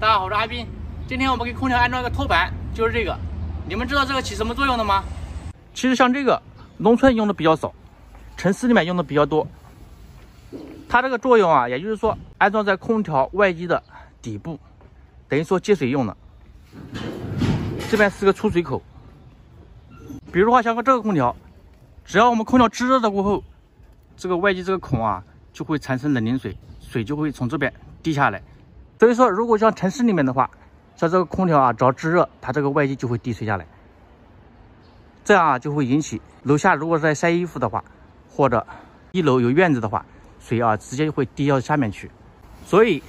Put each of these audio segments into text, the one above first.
大家好，我是阿斌。今天我们给空调安装一个托盘，就是这个。你们知道这个起什么作用的吗？其实像这个，农村用的比较少，城市里面用的比较多。它这个作用啊，也就是说安装在空调外机的底部，等于说接水用的。这边是个出水口。比如话像个这个空调，只要我们空调制热了过后，这个外机这个孔啊就会产生冷凝水，水就会从这边滴下来。所以说，如果像城市里面的话，像这个空调啊，只要制热，它这个外机就会滴水下来，这样啊就会引起楼下如果在晒衣服的话，或者一楼有院子的话，水啊直接就会滴到下面去。所以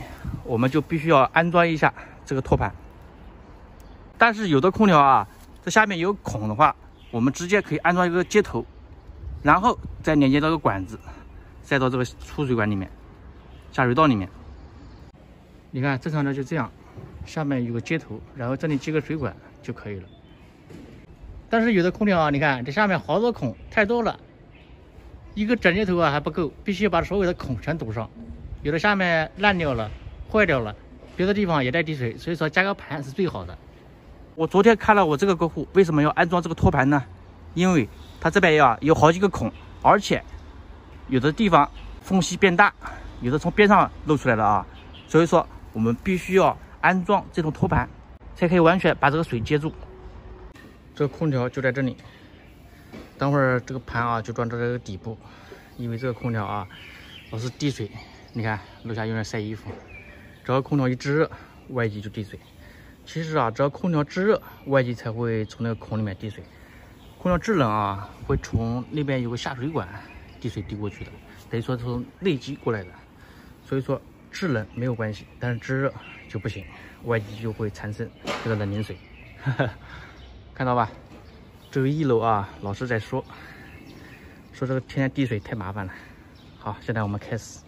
我们就必须要安装一下这个托盘。但是有的空调啊，这下面有孔的话。我们直接可以安装一个接头，然后再连接这个管子，塞到这个出水管里面、下水道里面。你看，正常的就这样，下面有个接头，然后这里接个水管就可以了。但是有的空调啊，你看这下面好多孔，太多了，一个整接头啊还不够，必须把所有的孔全堵上。有的下面烂掉了、坏掉了，别的地方也在滴水，所以说加个盘是最好的。我昨天看了我这个客户为什么要安装这个托盘呢？因为它这边呀有好几个孔，而且有的地方缝隙变大，有的从边上露出来了啊，所以说我们必须要安装这种托盘，才可以完全把这个水接住。这个空调就在这里，等会儿这个盘啊就装到这个底部，因为这个空调啊老是滴水，你看楼下有人晒衣服，只要空调一制热，外机就滴水。其实啊，只要空调制热，外机才会从那个孔里面滴水；空调制冷啊，会从那边有个下水管滴水滴过去的，等于说从内机过来的。所以说制冷没有关系，但是制热就不行，外机就会产生这个冷凝水。看到吧？这个一楼啊，老师在说，说这个天天滴水太麻烦了。好，现在我们开始。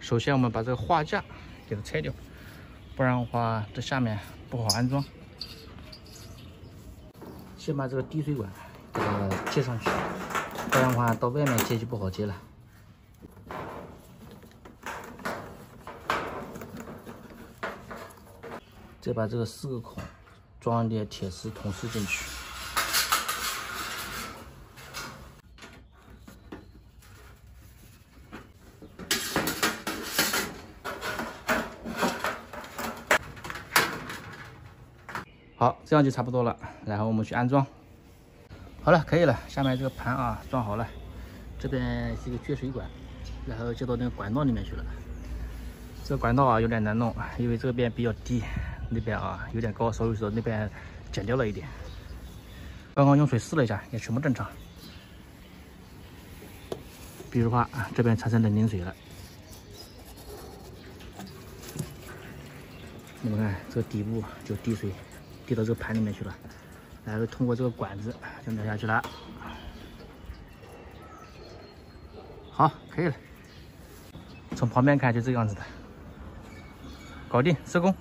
首先我们把这个画架给它拆掉，不然的话这下面。不好安装，先把这个滴水管给它接上去，不然的话到外面接就不好接了。再把这个四个孔装一点铁丝铜丝进去。好，这样就差不多了。然后我们去安装。好了，可以了。下面这个盘啊，装好了。这边是一个接水管，然后接到那个管道里面去了。这个管道啊有点难弄，因为这边比较低，那边啊有点高，所以说那边剪掉了一点。刚刚用水试了一下，也全部正常。比如话啊，这边产生冷凝水了。你们看，这个底部就滴水。滴到这个盘里面去了，然后通过这个管子就流下去了。好，可以了。从旁边看就这个样子的，搞定，施工。